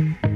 Bye.